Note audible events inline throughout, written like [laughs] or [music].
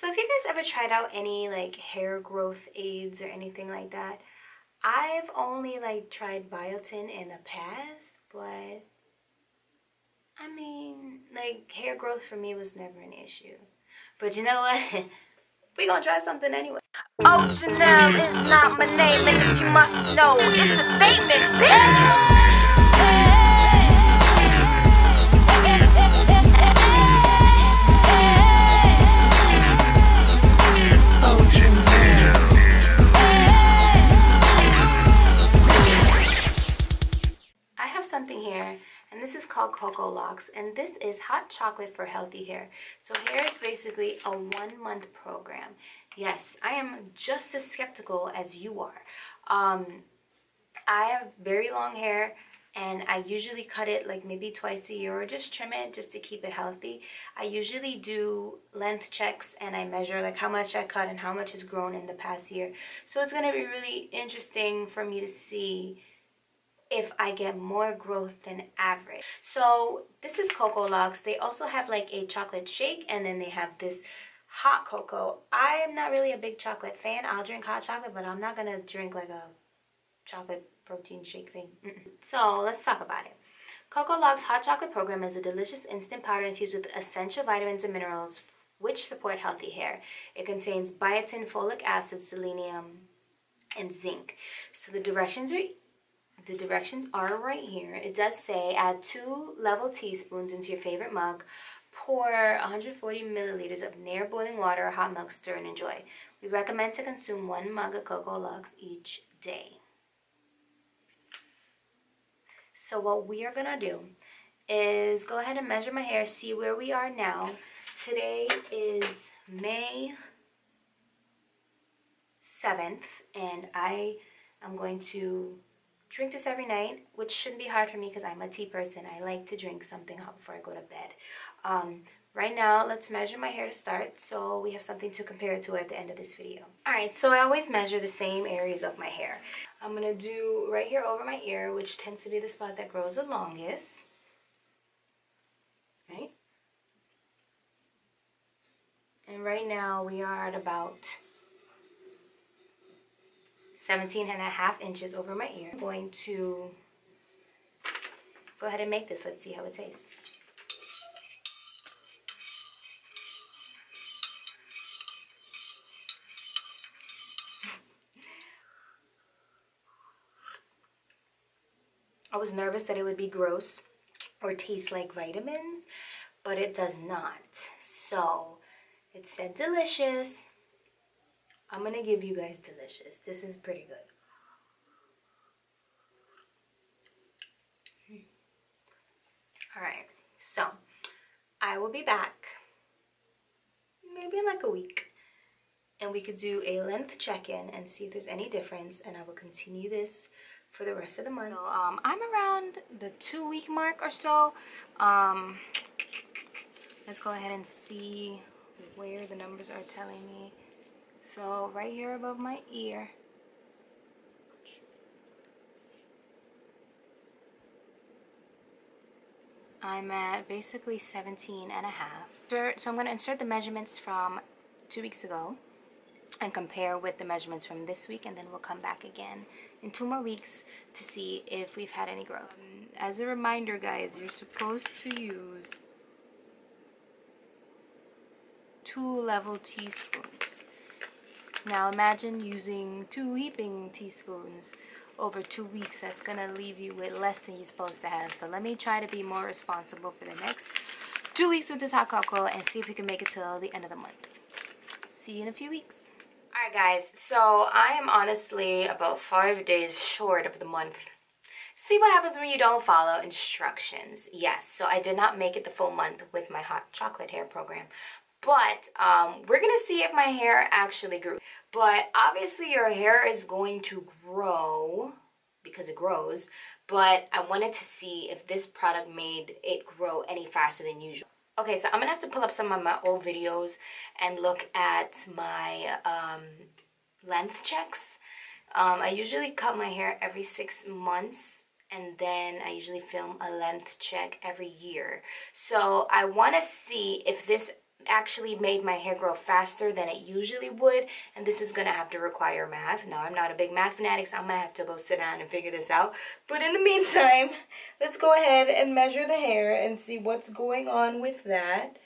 So if you guys ever tried out any like hair growth aids or anything like that, I've only like tried biotin in the past, but I mean, like hair growth for me was never an issue. But you know what? [laughs] we gonna try something anyway. Oh, Ginelle is not my name, and if you must know, it's a statement, bitch! This is called Cocoa Locks and this is hot chocolate for healthy hair. So hair is basically a one month program. Yes, I am just as skeptical as you are. Um, I have very long hair and I usually cut it like maybe twice a year or just trim it just to keep it healthy. I usually do length checks and I measure like how much I cut and how much has grown in the past year. So it's going to be really interesting for me to see if I get more growth than average. So this is Cocoa Locks. They also have like a chocolate shake and then they have this hot cocoa. I am not really a big chocolate fan. I'll drink hot chocolate, but I'm not going to drink like a chocolate protein shake thing. Mm -mm. So let's talk about it. Cocoa Locks Hot Chocolate Program is a delicious instant powder infused with essential vitamins and minerals which support healthy hair. It contains biotin, folic acid, selenium, and zinc. So the directions are the directions are right here. It does say add two level teaspoons into your favorite mug. Pour 140 milliliters of near boiling water or hot milk, stir and enjoy. We recommend to consume one mug of Cocoa Locks each day. So what we are going to do is go ahead and measure my hair, see where we are now. Today is May 7th and I am going to drink this every night, which shouldn't be hard for me because I'm a tea person. I like to drink something hot before I go to bed. Um, right now, let's measure my hair to start so we have something to compare to at the end of this video. Alright, so I always measure the same areas of my hair. I'm going to do right here over my ear, which tends to be the spot that grows the longest. Right? And right now we are at about 17 and a half inches over my ear. I'm going to go ahead and make this. Let's see how it tastes. I was nervous that it would be gross or taste like vitamins, but it does not. So it said delicious. I'm going to give you guys delicious. This is pretty good. Hmm. Alright, so I will be back maybe in like a week and we could do a length check-in and see if there's any difference and I will continue this for the rest of the month. So um, I'm around the two week mark or so. Um, let's go ahead and see where the numbers are telling me. So right here above my ear. I'm at basically 17 and a half. So I'm going to insert the measurements from two weeks ago and compare with the measurements from this week and then we'll come back again in two more weeks to see if we've had any growth. Um, as a reminder guys, you're supposed to use two level teaspoons now imagine using two heaping teaspoons over two weeks. That's going to leave you with less than you're supposed to have. So let me try to be more responsible for the next two weeks with this hot cocoa and see if we can make it till the end of the month. See you in a few weeks. Alright guys, so I am honestly about five days short of the month. See what happens when you don't follow instructions. Yes, so I did not make it the full month with my hot chocolate hair program, but um, we're gonna see if my hair actually grew. But obviously your hair is going to grow because it grows, but I wanted to see if this product made it grow any faster than usual. Okay, so I'm gonna have to pull up some of my old videos and look at my um, length checks. Um, I usually cut my hair every six months and then I usually film a length check every year. So I want to see if this actually made my hair grow faster than it usually would and this is gonna have to require math. Now i'm not a big math fanatic so i'm gonna have to go sit down and figure this out. But in the meantime [laughs] let's go ahead and measure the hair and see what's going on with that.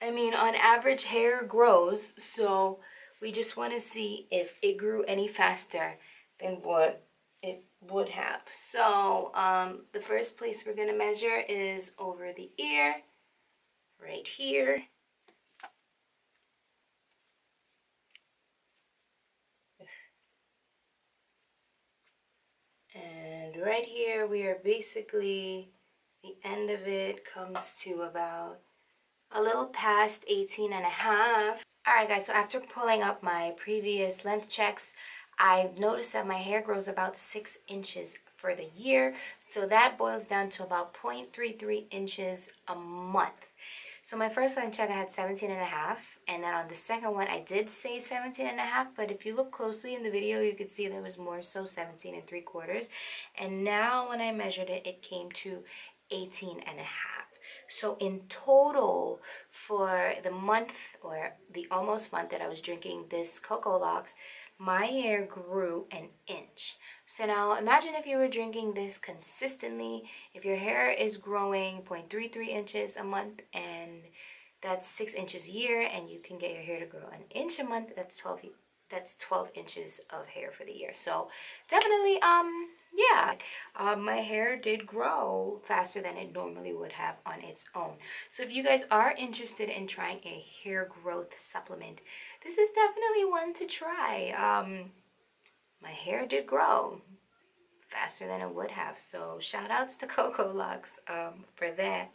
I mean on average hair grows so we just want to see if it grew any faster than what would have. So um, the first place we're going to measure is over the ear, right here. And right here we are basically, the end of it comes to about a little past 18 and a half. Alright guys, so after pulling up my previous length checks, I've noticed that my hair grows about 6 inches for the year. So that boils down to about 0.33 inches a month. So my first line check I had 17 and a half and then on the second one I did say 17 and a half but if you look closely in the video you could see there was more so 17 and 3 quarters and now when I measured it it came to 18 and a half. So in total for the month or the almost month that I was drinking this Cocoa Locks my hair grew an inch. So now imagine if you were drinking this consistently, if your hair is growing 0.33 inches a month and that's 6 inches a year and you can get your hair to grow an inch a month, that's 12 that's 12 inches of hair for the year. So definitely um yeah, uh, my hair did grow faster than it normally would have on its own. So if you guys are interested in trying a hair growth supplement, this is definitely one to try. Um, my hair did grow faster than it would have. So shout outs to [laughs] Cocoa Locks um, for that.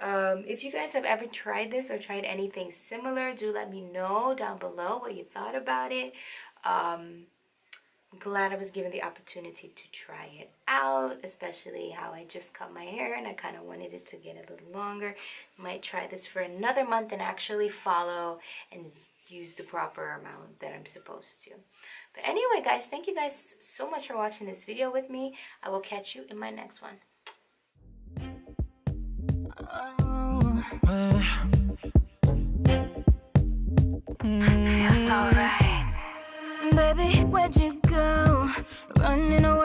Um, if you guys have ever tried this or tried anything similar, do let me know down below what you thought about it. Um, glad I was given the opportunity to try it out, especially how I just cut my hair and I kind of wanted it to get a little longer. Might try this for another month and actually follow and use the proper amount that I'm supposed to. But anyway, guys, thank you guys so much for watching this video with me. I will catch you in my next one. Feels so right. Baby, where'd you go? Running away